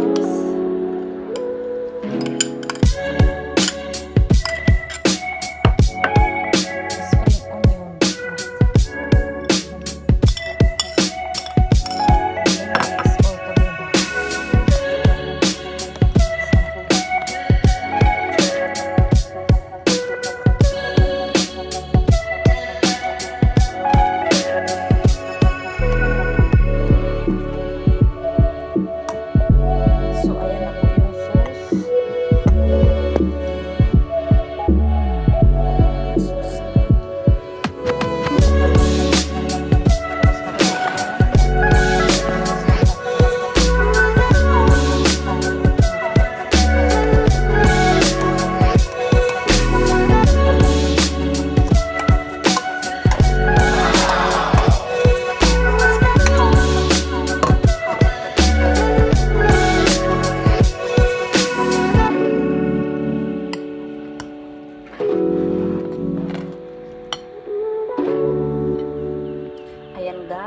peace.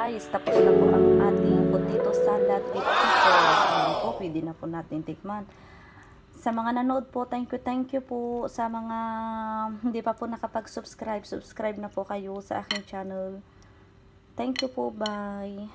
Guys, tapos na po ang ating potato salad with pickles. Ayan pwede na po natin tikman. Sa mga nanood po, thank you, thank you po. Sa mga hindi pa po nakapag-subscribe, subscribe na po kayo sa aking channel. Thank you po, bye.